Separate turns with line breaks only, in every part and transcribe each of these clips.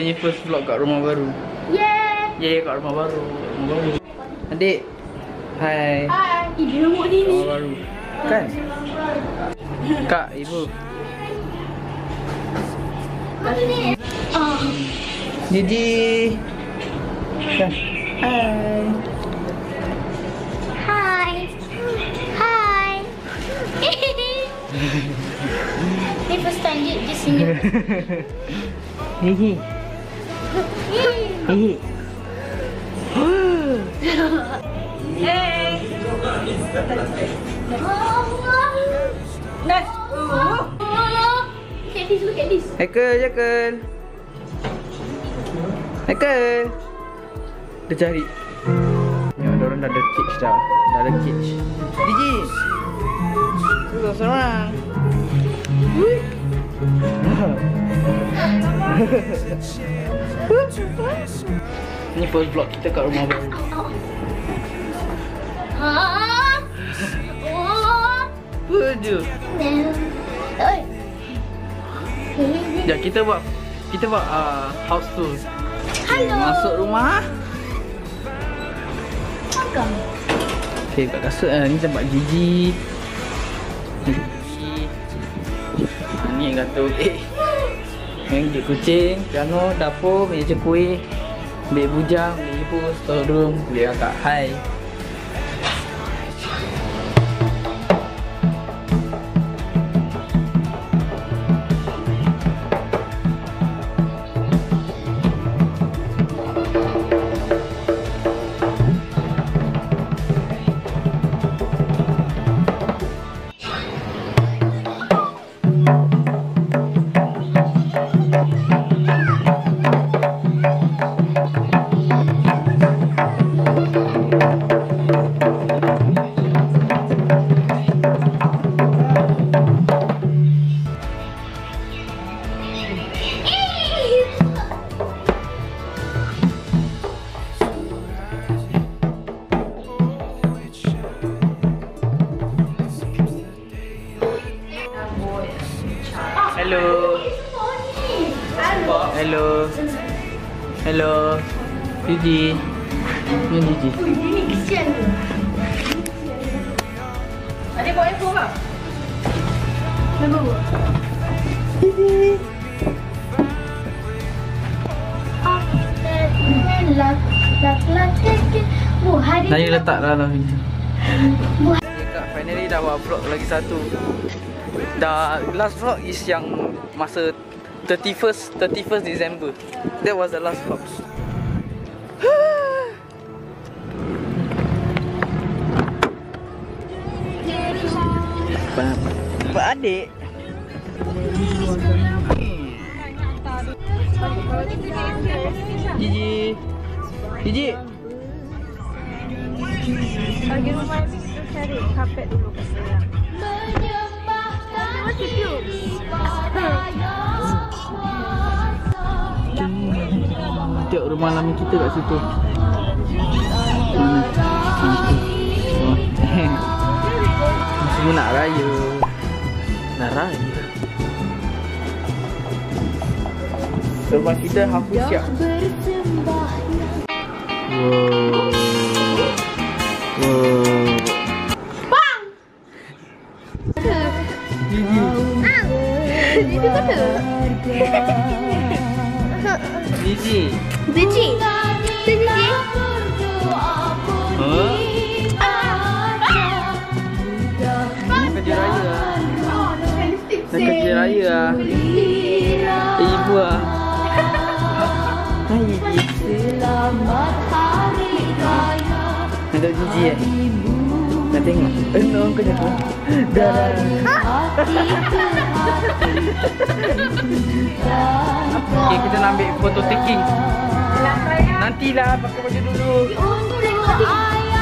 Ni first vlog kat rumah baru.
Yeah.
Yeah, kat rumah baru. Rumah baru. Adik. Hai.
Hai. Ini rumah ni ni.
Rumah baru. Kan? Kak, ibu.
Mana ni? Ah.
Kan? Hai.
Hai. Hai. Ni first time je je sini.
Gigi. Gigi.
Hey. Nas. Candice, look at this.
Haikal, Haikal. Haikal. Dia cari. Ya, orang dah ada cage dah. Dah ada cage. Gigi. Tu seorang. Ni first vlog kita kat rumah baru.
Oh. Oi.
Ya, kita buat kita buat uh, house tour.
Hello.
Masuk rumah.
Welcome.
Okay, kat kasut lah. Ni tempat Gigi. Ha, Ni kata eh. Dia kucing, piano, dapur, meja kuih, beg bujang, beg ibu, store room, bilik kakak. Hai. Hello. Hello. Hello. Gigi. Ni Gigi.
Ini kesian tu. Adik bawa iPhone tak? Dah bawa. Hari
Naya letak dalam ni. Kak, finally dah buat vlog lagi satu. Dah last vlog is yang masa 31st 31st December. That was the last vlog. Pak, Pak adik. Gigi. Gigi.
Bagi rumah kita cari kapet dulu
rumah lama kita kat situ. Mana? Oh. Semua nak raya. Nak raya. Rumah kita hampir siap. Wow. Wow.
Itu kata Tu Gigi
Huh? Nak kerja raya lah. Nak kerja raya ibu lah. Hai Gigi. Ada Gigi eh? Nak tengok? No, kau jangan. Dah. Okay, kita nak ambil photo taking. Nantilah pakai baju dulu.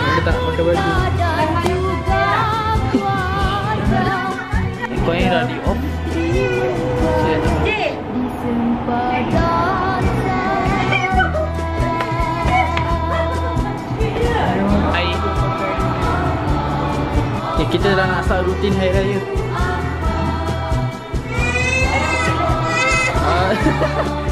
Kita tak pakai baju. Kau yang dah di off. Saya kita dah nak start rutin hari raya. Ah.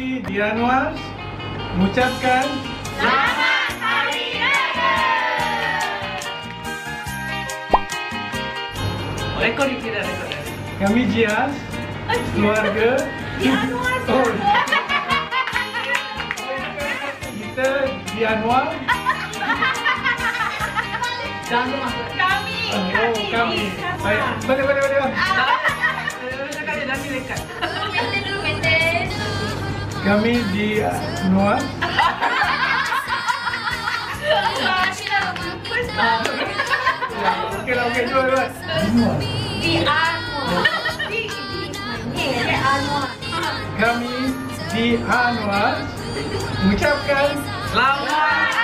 Kami di Anwar mengucapkan
Rekod ni tidak rekod.
kami Jias, keluarga
Di Anwar
Oh. Kita di Anwar
masuk.
Kami
Oh,
Kami
kami. Baik, boleh, boleh, boleh. Kami di Okey lah, okey, cuba.
Di Anwar. Di Di Di. Anwar.
Kami di Anwar. Mengucapkan
Selamat